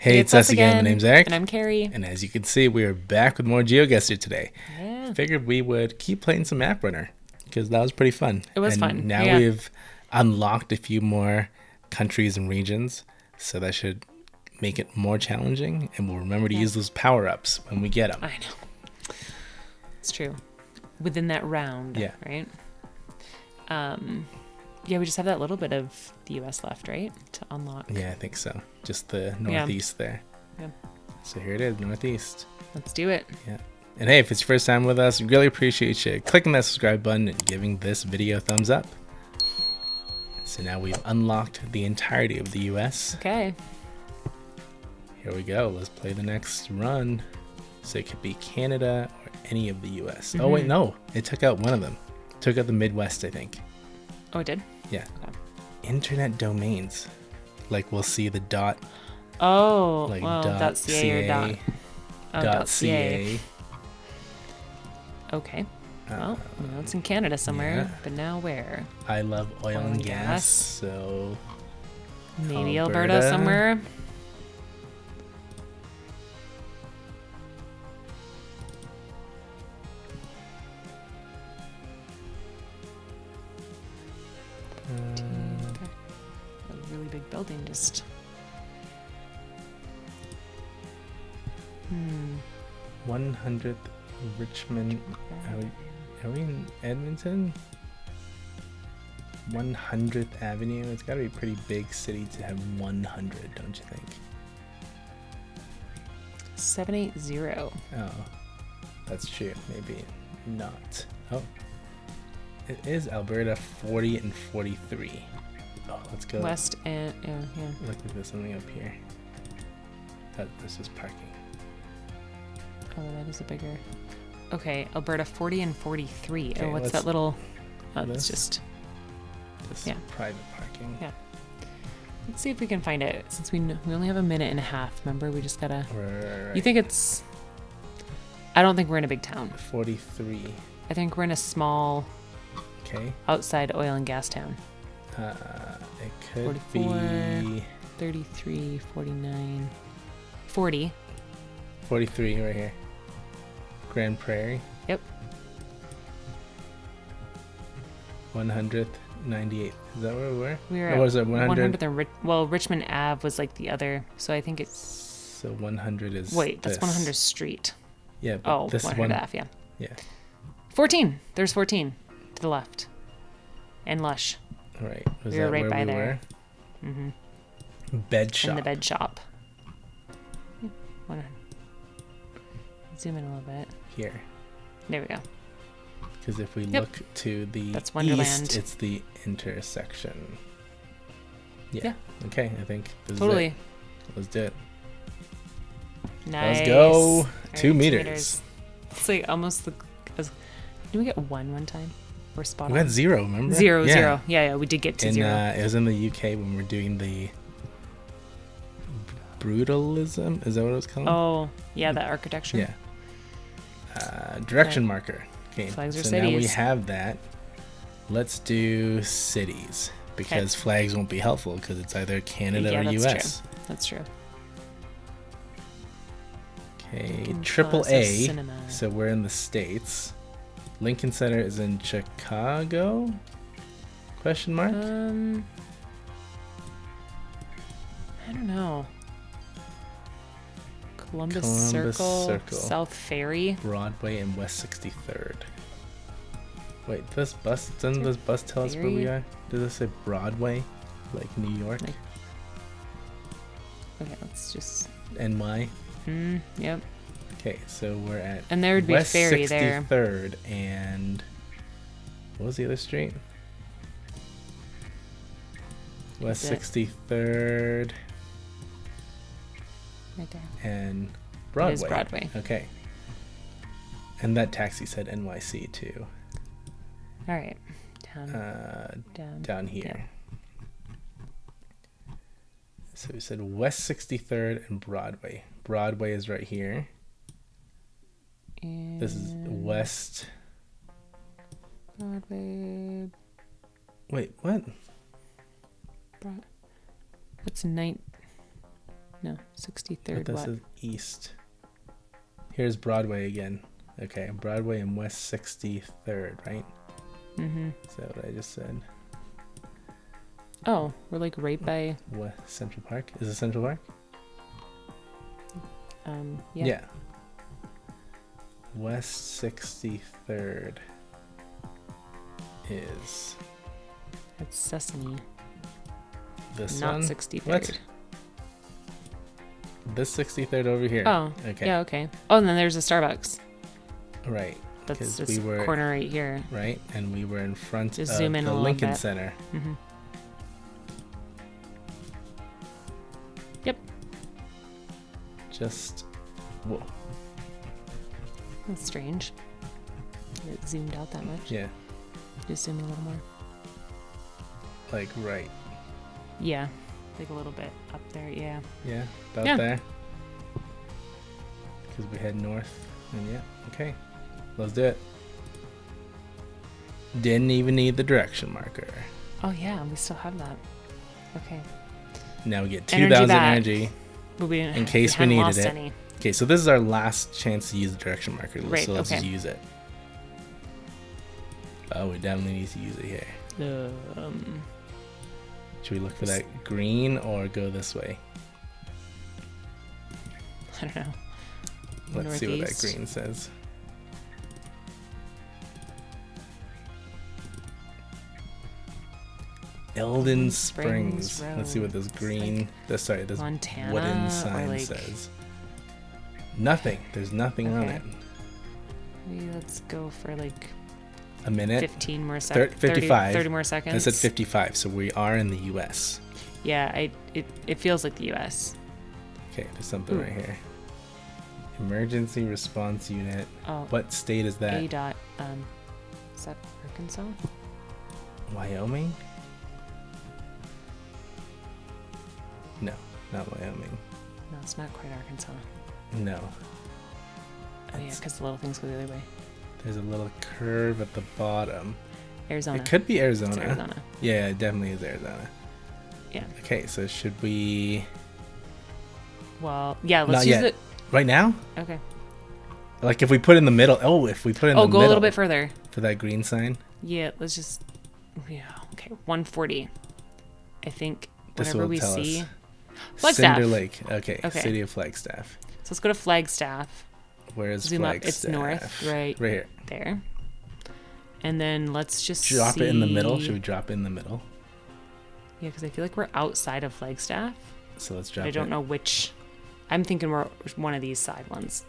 Hey, it's, us again. My name's Eric. And I'm Carrie. And as you can see, we are back with more GeoGuessr today. Yeah. Figured we would keep playing some Map Runner because that was pretty fun. It was and fun, Now yeah. we've unlocked a few more countries and regions, so that should make it more challenging. And we'll remember to use those power ups when we get them. I know. It's true. Within that round. Yeah. Right? Um, yeah, we just have that little bit of the US left, right? To unlock. Yeah, I think so. Just the northeast there. Yeah. So here it is, northeast. Let's do it. Yeah. And hey, if it's your first time with us, we really appreciate you clicking that subscribe button and giving this video a thumbs up. So now we've unlocked the entirety of the US. Okay. Here we go. Let's play the next run. So it could be Canada or any of the US. Oh, wait, Mhm. no. It took out one of them. took out the Midwest, I think. Oh, it did? Yeah. Internet domains. Like we'll see the dot, Oh, like well, dot dot .ca or dot, oh, dot dot .ca. ca. Okay. Well, Uh, we it's in Canada somewhere, yeah. but now where? I love oil, Oil and and gas, gas. so Maybe Alberta. Alberta, somewhere. Uh, A really big building just. Hmm. 100th Richmond. Are we, are we in Edmonton? 100th Avenue. It's got to be a pretty big city to have 100, don't you think? 780. Oh, that's true. Maybe not. Oh, it is Alberta 40 and 43. Oh, let's go. West and. Yeah, yeah. Look if there's something up here. That this is parking. Oh, that is a bigger. Okay, Alberta 40 and 43. Okay, oh, what's that little. Oh, that's just. This Yeah. private parking. Yeah. Let's see if we can find it since we we only have a minute and a half. Remember, we just gotta. Right, right, right. You think it's? I don't think we're in a big town. 43. I think we're in a small Okay. outside oil and gas town. Uh, it could 44. be 33, 49, 40. 43 right here. Grande Prairie. Yep. 100th, 98th. Is that where we were? We were Or was it 100? 100th and Ri- well, Richmond Ave was like the other. So I think it's So 100 is. wait, that's this. 100 Street. Yeah, but Oh, this 100 one. Ave, yeah. Yeah. 14. There's 14 to the left. And Lush. Right. Was We were right by we there. Mm-hmm. Bed shop. In the bed shop. Wanna- Zoom in a little bit. Here. There we go. Because if we Yep. look to the That's Wonderland. east, it's the intersection. Yeah. Yeah. Okay, I think this Totally. Let's do it. Nice. Let's go. All Two right, meters. It's like almost the. Did we get one one time? We're spot We on. got zero, remember? Zero, yeah. zero. Yeah, yeah, we did get to In, zero. uh, it was in the UK when we are doing the brutalism. Is that what it was called? oh, yeah, that architecture. Yeah. Uh, direction marker. Okay. Flags so now we have that. Let's do cities because flags won't be helpful because it's either Canada Yeah, or that's US. That's true. Okay, triple A. Cinema. So we're in the states. Lincoln Center is in Chicago? Question mark. Um, I don't know. Columbus, Columbus Circle, Circle. South Ferry. Broadway and West 63rd. Wait, this bus doesn't this bus tell us where we are? Does it say Broadway, like New York, Like- Okay, let's just. NY? Hmm. Yep. Okay, so we're at And there would be West ferry there. 63rd and what was the other street? West 63rd Right there. and Broadway. It is Broadway. Okay. And that taxi said NYC too. All right. Down. Uh, down. down here. So we said West 63rd and Broadway. Broadway is right here. This is West. Broadway. Wait, what? Broad. What's night? No, But 63rd. this is east. Here's Broadway again. Okay, Broadway and West 63rd, right? Mm-hmm. Is that what I just said? Oh, we're like right by. What Central Park? Is it Central Park? Um, yeah. West 63rd is It's Sesame, this not one. 63rd. What? This 63rd over here. Oh, okay. yeah, okay. Oh, and then there's a Starbucks. Right, That's this we were- corner right here. right. And we were in front Just of zoom in the Lincoln. Center. Mm-hmm. Yep. Just whoa. That's strange. It zoomed out that much. Yeah, Just zoom in a little more. like right. Yeah. Like a little bit up there. Yeah. Yeah, about Yeah. there. Because we head north. And yeah, okay. Let's do it. Didn't even need the direction marker. Oh yeah, we still have that. Okay. Now we get Energy 2000 back. energy. We, In case we hadn't needed it. Any. Okay, so this is our last chance to use the direction marker. Right, so let's okay. just use it. Oh, we definitely need to use it here. Um, Should we look for that green or go this way? I don't know. Let's see what that green says. Elden Springs Springs. Let's see what this green, this sorry, this Montana wooden sign like says. Nothing. There's nothing on it. maybe let's go for like A minute. 15 more seconds. 55. 30, more I seconds. said 55, so we are in the U.S. Yeah, I it, it feels like the U.S. Okay, there's something Ooh. right here. Emergency response unit. Oh, What state is that? A dot. Um, is that Arkansas? Wyoming? No, not Wyoming. No, it's not quite Arkansas. No. Oh yeah, because the little things go the other way. There's a little curve at the bottom. Arizona. It could be It's Arizona. Arizona. Yeah, it definitely is Arizona. Yeah. Okay, so should we Well, yeah. Let's Not use yet. it. right now? Okay. Like if we put in the middle. Oh, if we put in the middle. Oh, the go a little bit further. for that green sign. Yeah, let's just. Yeah. Okay. 140. I think This whenever will we tell see. us. Flagstaff. Cinder Lake. Okay, Okay. City of Flagstaff. So let's go to Flagstaff. Where is Zoom up. Flagstaff? It's north, right Right here. there. And then let's just Drop it in the middle. Should we drop it in the middle? Yeah, because I feel like we're outside of Flagstaff. So let's drop I don't it know which. I'm thinking we're one of these side ones.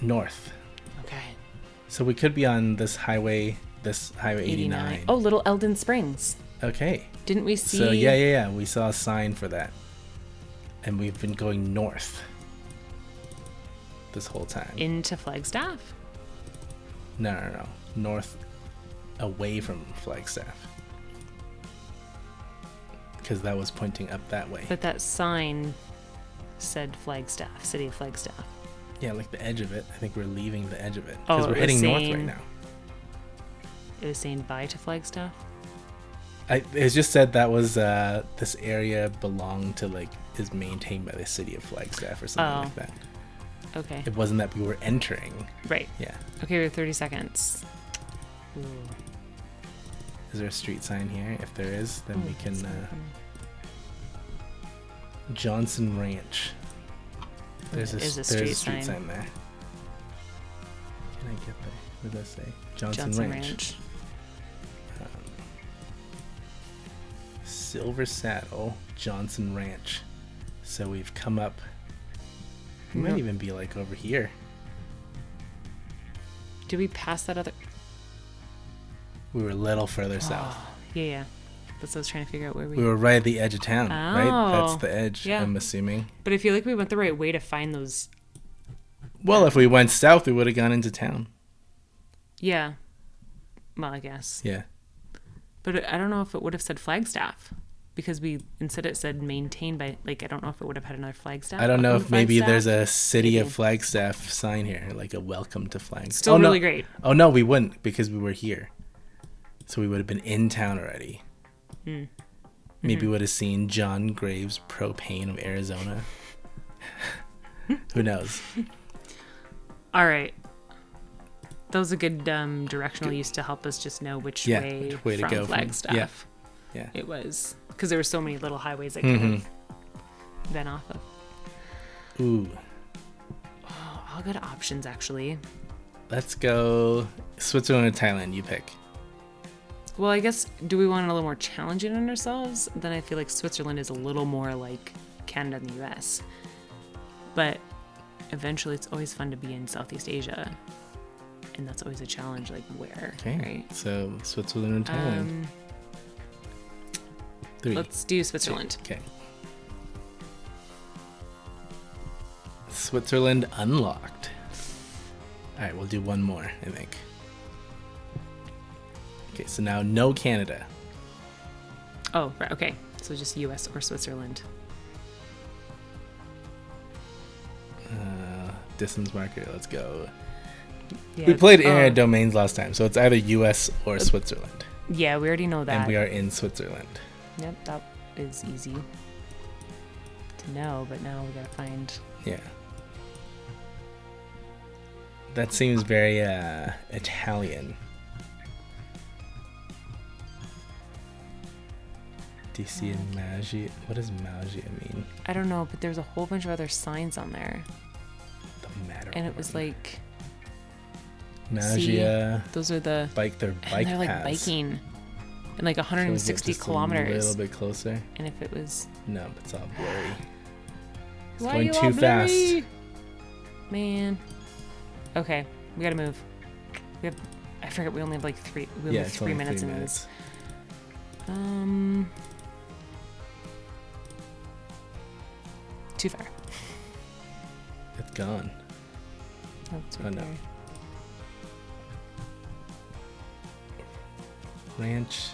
north. Okay. So we could be on this highway, this highway 89. Oh, Little Elden Springs. okay. Didn't we see? So yeah, yeah, yeah. We saw a sign for that, and we've been going north this whole time. Into Flagstaff. no, no, no, north, away from Flagstaff, because that was pointing up that way. But that sign said Flagstaff, City of Flagstaff. yeah, like the edge of it. I think we're leaving the edge of it Oh, because it we're heading north right now. It was saying bye to Flagstaff. I, it just said that was uh, this area belonged to like is maintained by the city of Flagstaff or something Oh. like that. Okay. It wasn't that we were entering. Right. Yeah. Okay, we have 30 seconds. Ooh. Is there a street sign here? If there is, then we Oh, can. Uh. Johnson Ranch. There's a, a street there's a street sign. sign there. Can I get there? What does that say? Johnson, Johnson Ranch. Ranch. Um, Silver Saddle, Johnson Ranch. So we've come up. We might Yeah. even be like over here. Did we pass that other? We were a little further oh, south. Oh, yeah, yeah. That's what I was trying to figure out where we. We were right at the edge of town, right? That's Oh, the edge, yeah. I'm assuming. But I feel like we went the right way to find those. Well, if we went south, we would have gone into town. Yeah. Well, I guess. Yeah. But I don't know if it would have said Flagstaff because we instead it said maintained by like I don't know if it would have had another Flagstaff. I don't know if maybe Flagstaff. there's a city Maybe. of Flagstaff sign here, like a welcome to Flagstaff. still oh, really no. great. Oh no, we wouldn't because we were here. So we would have been in town already. Hmm. Maybe Mm-hmm. would have seen John Graves Propane of Arizona. Who knows? All right. That was a good um, directional use to help us just know which Yeah, way, which way to from go from- Flagstaff yeah. Yeah. it was. Because there were so many little highways I could Mhm. have been off of. Ooh. Oh, all good options, actually. Let's go Switzerland or Thailand. You pick. Well, I guess, do we want a little more challenging on ourselves? Then I feel like Switzerland is a little more like Canada and the US. But eventually, it's always fun to be in Southeast Asia. And that's always a challenge, like where, Okay. right? So Switzerland or Thailand. Um, Three. let's do Switzerland. Okay. Switzerland unlocked. All right, we'll do one more, I think. Okay, so now no Canada. Oh, right. Okay. So just US or Switzerland. Uh, distance marker, let's go. Yeah. We played oh, internet domains last time, so it's either US or Switzerland. Yeah, we already know that. And we are in Switzerland. Yep, that is easy to know, but now we gotta find. Yeah. That seems very uh, Italian. DC and Maggia. What does Maggia mean? I don't know, but there's a whole bunch of other signs on there, The matter. and it was like Maggia. those are the. Bike. They're and they're like paths. biking, and like Can we get 160 just A kilometers. little bit closer. And if it was. No, it's all blurry. It's Why going too fast. Man. Okay, we gotta move. We have. I forget. We only have like three. We Yeah, have three minutes three in minutes. this. Um. Too far. It's gone. Oh, it's Oh, no. there. Ranch.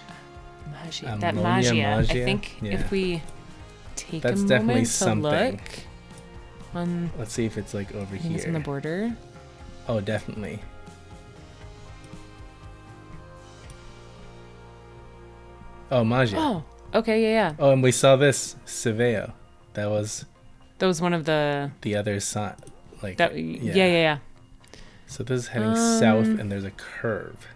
Maggia. That Ammonia Maggia. I think Yeah. if we take That's a definitely moment to something. look on Let's see if it's like over here. it's on the border. Oh, definitely. Oh, Maggia. Oh, okay, yeah, yeah. Oh, and we saw this Cevio. That was That was one of the the other side. Like that. Yeah, yeah, yeah. So this is heading south, Um, and there's a curve.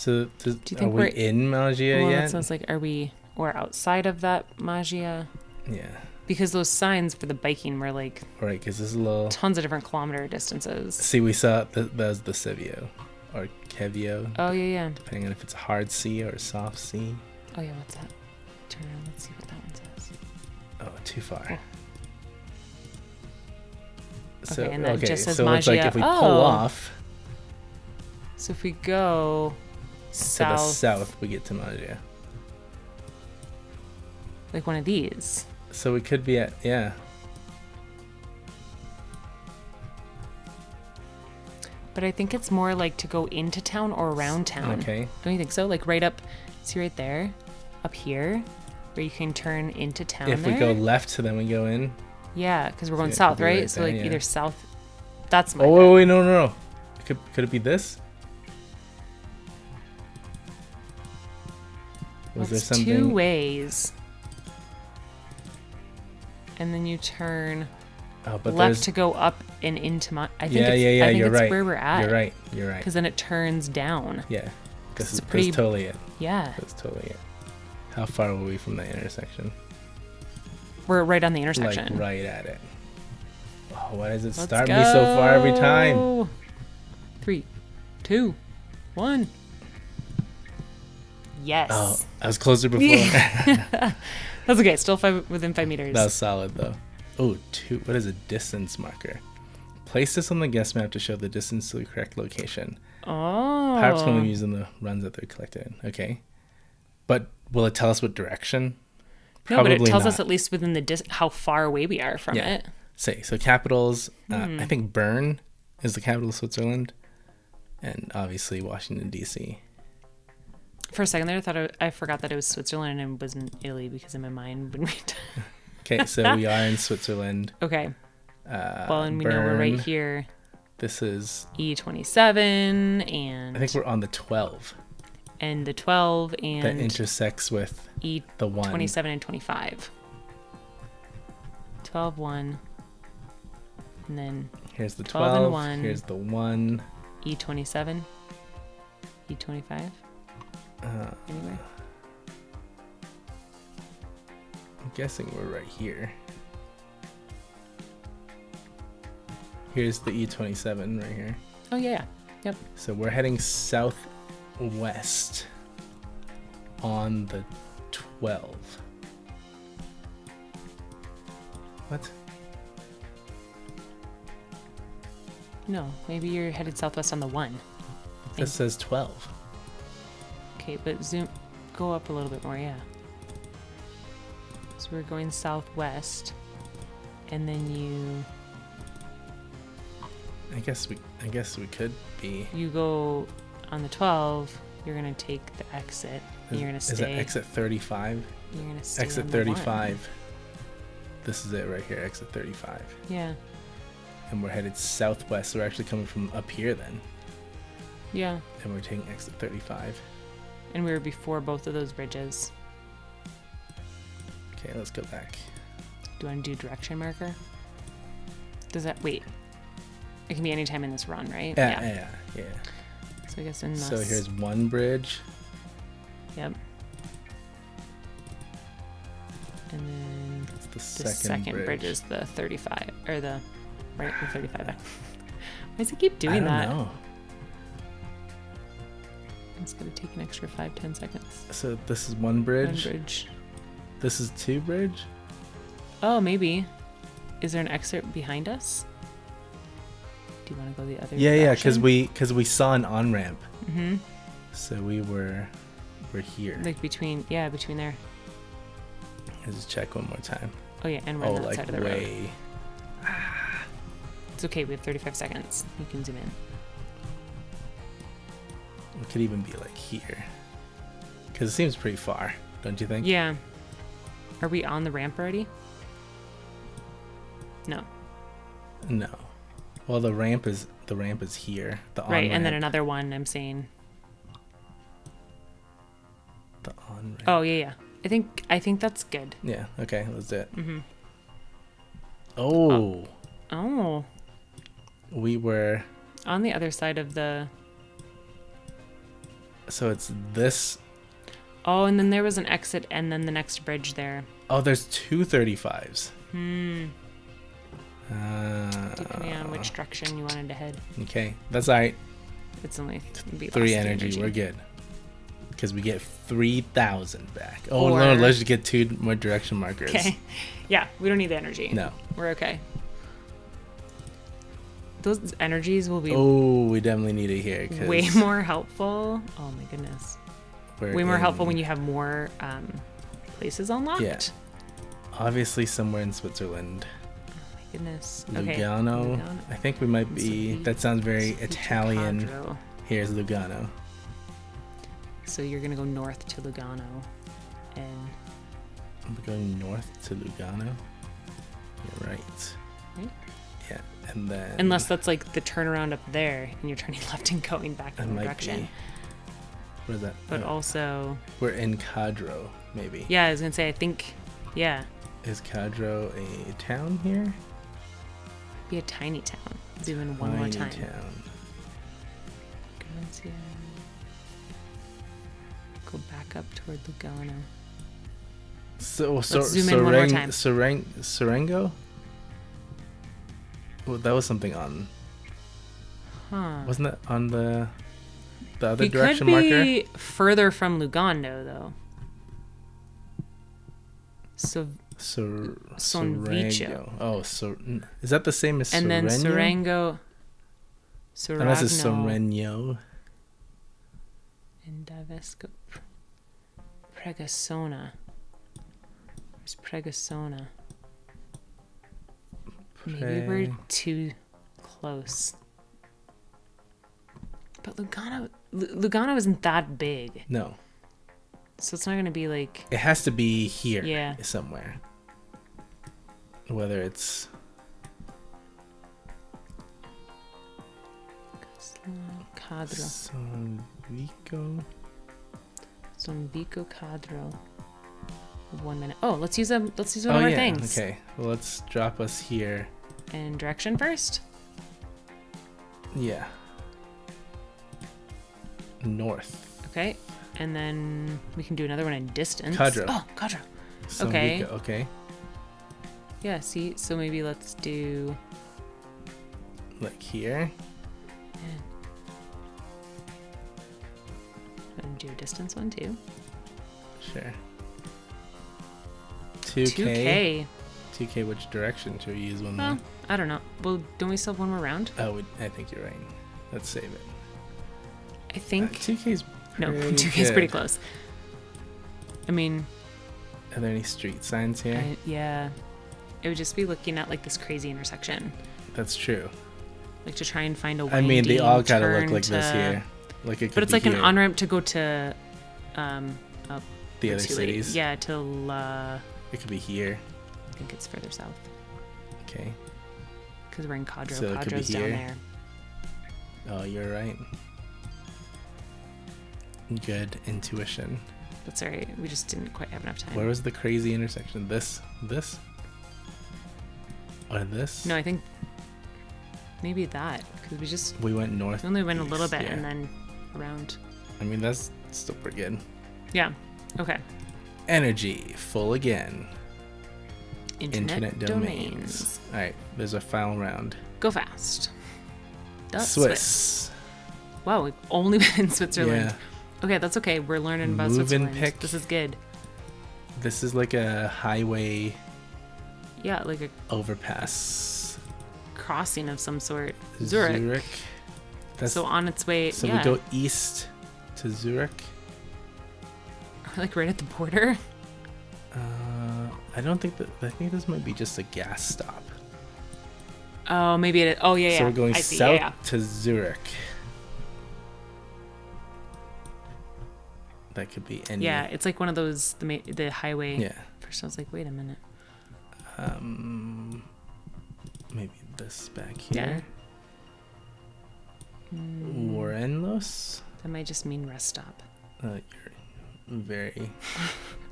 So does, Do you are think we we're- in Maggia well, yet? that sounds like are we or outside of that Maggia? yeah. Because those signs for the biking were like All right, because this is a little. tons of different kilometer distances. See, we saw the, that was the Cevio, or Kevio, Oh yeah, yeah. depending on if it's a hard C or a soft C. Oh yeah. What's that? Turn around. Let's see what that one says. Oh, too far. Oh. So Okay, and then okay, just says so it's like if we pull Oh. off So if we go to the south, south, we get to Maggia. like one of these. So we could be at yeah. But I think it's more like to go into town or around town. Okay. Don't you think so? Like right up, see right there, up here, where you can turn into town. if we go left, then we go in. yeah, because we're going could south, right? right so there, like yeah. either south. That's my. Oh wait, wait, no, no, no. Could could it be this? Was there something? two ways. And then you turn Oh, but left there's. to go up and into my. I think yeah, it's, yeah, yeah. I think you're it's right. where we're at. You're right. You're right. Because then it turns down. Yeah. This is pretty- that's totally it. Yeah, That's totally it. How far were we from the intersection? we're right on the intersection. Like right at it. Oh, why does it Let's start me so far every time? go. Three, two, one. Yes. Oh, I was closer before. That's okay. Still five within five meters. that was solid though. Oh, two. What is a distance marker? Place this on the guest map to show the distance to the correct location. oh. Perhaps when we use in the runs that they're collected. in. Okay. But will it tell us what direction? no, but it tells us at least within the dis- how far away we are from Yeah. it. Say so. Capitals. Uh, Hmm. I think Bern is the capital of Switzerland, and obviously Washington D.C. For a second there, I thought I, I forgot that it was Switzerland and it wasn't Italy because in my mind when we. Okay, so we are in Switzerland. okay. Uh, Well, and we know we're right here. This is. E twenty seven and I think we're on the twelve and the twelve that and intersects with E the one. 27 and 25. 12, 1. And then Here's the 12 and 12. one. Here's the 1. E27, E25, Uh, anywhere. I'm guessing we're right here. Here's the E27 right here. Oh yeah, yeah. Yep. So we're heading southwest on the 12. What? No, maybe you're headed southwest on the one. This says 12. Okay, but zoom, go up a little bit more, yeah. So we're going southwest, and then you I guess we I guess we could be you go on the 12. You're gonna take the exit. And you're gonna Is it stay. exit 35? You're gonna stay Exit on the one. 35. This is it right here, exit 35. Yeah, And we're headed southwest. So we're actually coming from up here then. yeah. And we're taking exit 35. And we were before both of those bridges. Okay, let's go back. Do you want to do direction marker? Does that wait? It can be any time in this run, right? Yeah, yeah, yeah. So I guess in So here's one bridge. Yep. And then That's the the second, second, bridge. bridge. is the 35 or the right the 35. Why does it keep doing I don't that? know. It's gonna take an extra five ten seconds. So this is one One bridge. bridge. This is two bridge. Oh, maybe. Is there an exit behind us? Do you want to go the other? Yeah, yeah, because we because we saw an on ramp. Mhm. So we were we're here. Like between yeah between there. Let's just check one more time. Oh yeah, and we're Oh, on that like side of the road. way. It's okay. We have 35 seconds. You can zoom in. Could even be like here. Because it seems pretty far, don't you think? Yeah. Are we on the ramp already? No. No. Well, the ramp is the ramp is here. The on Right, and then another one. I'm saying. the on ramp. Oh yeah, yeah. I think I think that's good. Yeah. Okay. Let's do it. Mhm. Oh, Oh, we were. on the other side of the. So it's this. Oh, and then there was an exit, and then the next bridge there. Oh, there's two 35s. Hmm. Uh, Depending on which direction you wanted to head. Okay, that's all right. It's only Three the energy, we're good. Because we get three thousand back. Oh no, let's just get two more direction markers. Okay. Yeah, we don't need the energy. No. We're okay. Those energies will be Oh, we definitely need it here. 'cause way more helpful. Oh my goodness. we're Way more helpful when you have more um, places unlocked. Yeah. Obviously, somewhere in Switzerland. Oh my goodness. Okay. Lugano. Lugano. I think we might be. That sounds very Italian. Here's Lugano. So you're gonna go north to Lugano, and We're going north to Lugano. You're right. Right. Yeah, and then unless that's like the turnaround up there, and you're turning left and going back in the direction. be. What is that? But Oh, also, we're in Cadro, maybe. yeah, I was gonna say, I think, yeah, Is Cadro a town here? be a tiny town. Zoom in one more Tiny time. Town. Go back up toward Lugano. So, so zoom in one more time. Sereng- Serengo? Well, that was something on. Huh. Wasn't that on the the other He could direction be marker? further from Lugano, though. So Sonvicio. Oh, so is that the same as and then Serenio? Serengo, Unless it's Soragno, Serenio. and Davesco, Pregassona. Where's Pregassona? Maybe we're too close. But Lugano, Lu- Lugano isn't that big, No, so it's not gonna be like it has to be here Yeah. somewhere. Whether it's Cadro, Sonvico. Sonvico Cadro. One minute. Oh, let's use a let's use one Oh our yeah. things. Okay. Well, let's drop us here. And direction first. Yeah. North. Okay. And then we can do another one in distance. Kadra. Oh, Kadra. Okay. okay. Yeah, see? So maybe let's do. Like here. And do a distance one too. Sure. 2K. 2K. 2K, which direction should we use one Well, more? I don't know. Well, don't we still have one more round? Oh, I think you're right. Let's save it. I think. 2K's no, 2K is pretty close. I mean, Are there any street signs here? I, yeah. It would just be looking at like this crazy intersection. That's true. Like to try and find a way. I mean, they all kind of look like this here. Like it could But it's like an on ramp to go to um up the other cities. Yeah, to uh, It could be here. I think it's further south Okay. because we're in Cadro. So it could be Cadro's down here. there. Oh, you're right. Good intuition. That's alright. We just didn't quite have enough time. Where was the crazy intersection? This? This? Or this? No, I think maybe that because we just We went north. we only went a little bit yeah. and then around. I mean, that's still pretty good. Yeah. Okay. Energy, full again. Internet, Internet domains. domains. Alright, there's a final round. Go fast. Duh, Swiss. Wow, we've only been in Switzerland. Yeah. Okay, that's okay. We're learning about Move and Switzerland. pick. This is good. This is like a highway Yeah, like a overpass. crossing of some sort. Zurich. Zurich. That's, so on its way. so yeah, we go east to Zurich. like right at the border. Uh, I don't think that. I think this might be just a gas stop. Oh, maybe it. Oh, yeah, yeah. So we're going I south Yeah, yeah. to Zurich. That could be any. Yeah, it's like one of those the the highway. Yeah. First, I was like, wait a minute. Um. Maybe this back Yeah. here. Mm, Morelos. that might just mean rest stop. Uh, you're very.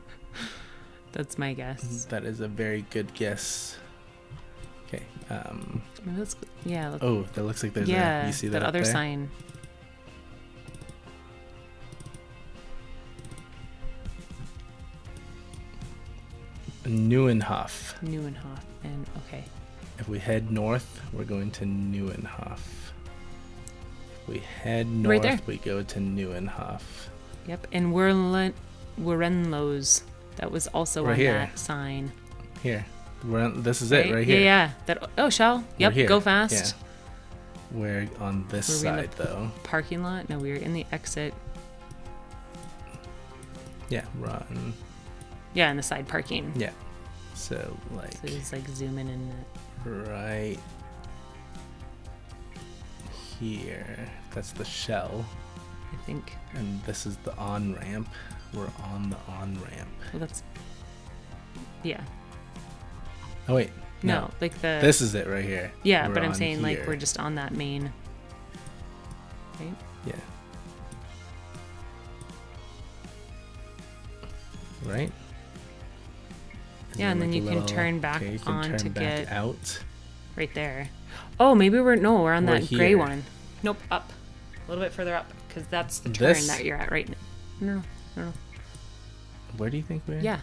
That's my guess. That is a very good guess. Okay. Um. Let's, yeah. Look, Oh, that looks like there's yeah. a. You see that, that other there? sign. Neuenhof. Neuenhof. And okay. If we head north, we're going to Neuenhof. If we head north, Right there. we go to Neuenhof. Yep. And Werlen, Würenlos. That was also Right on here. that sign. Here. On, this is it right here. yeah. yeah. That. Oh, Shell. Yep. Go fast. Yeah. We're on this Were in side though. Parking lot. No, we were in the exit. Yeah, run. Yeah, in the side parking. Yeah. So like So just like zooming in. The, right here. That's the shell. I think. And this is the on ramp. We're on the on ramp. Well, that's. Yeah. Oh wait. No, like the. This is it right here. yeah, We're but I'm saying like we're just on that main. Right. Yeah. Right? Is Yeah, and then like you can turn back okay, can on turn to back get- out. Right there. Oh, maybe we're no, we're on We're that gray one. Nope, up. A little bit further up because that's the This? turn that you're at right now. No, no, no. Where do you think we're? Yeah,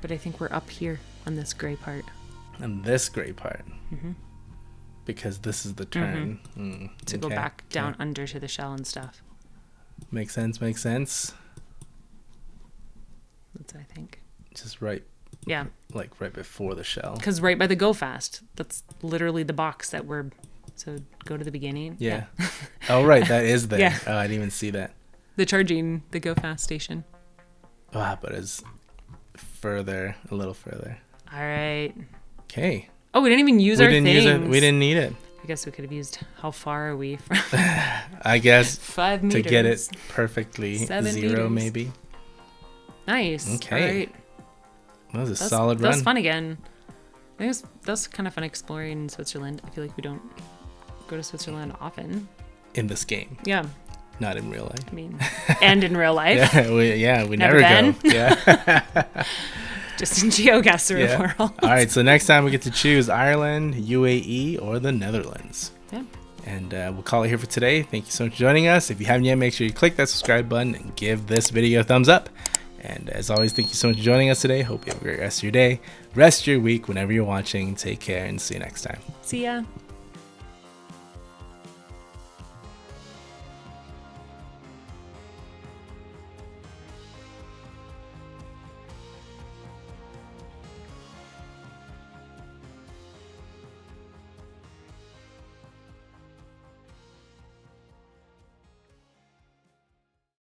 but I think we're up here on this gray part And this gray part. Mm-hmm. Because this is the turn. Mm, Mm-hmm. to go back down yeah. under to the shell and stuff. Makes sense, makes sense. That's what I think. Just right, Yeah, like right before the shell. because right by the go fast, that's literally the box that we're. So go to the beginning. Yeah. oh, right, that is there. Yeah. Oh, I didn't even see that. The charging, the go fast station. Ah, but it's further, a little further. All right. Okay. Oh, we didn't even use we our didn't things. use it. We didn't need it. I guess we could have used how far are we from I guess five meters to get it perfectly Seven zero, meters. maybe. Nice. Okay. All right. That was a That's, solid that's run. fun again. I think it's, that's kind of fun exploring Switzerland. I feel like we don't go to Switzerland often. in this game, Yeah, not in real life. I mean, and in real life. Yeah, we, yeah, we Never never, go. Yeah. just in GeoGuessr Yeah. world. All right, so next time we get to choose Ireland, UAE, or the Netherlands. Yeah. And uh, we'll call it here for today. Thank you so much for joining us. If you haven't yet, make sure you click that subscribe button and give this video a thumbs up. And as always, thank you so much for joining us today. Hope you have a great rest of your day, rest of your week, whenever you're watching. Take care and see you next time. See ya.